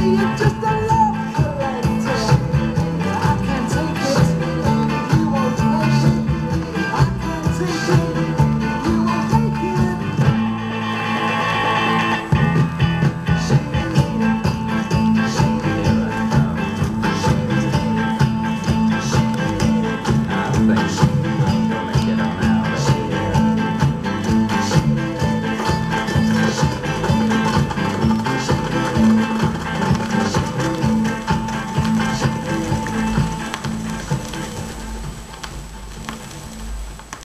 see it just a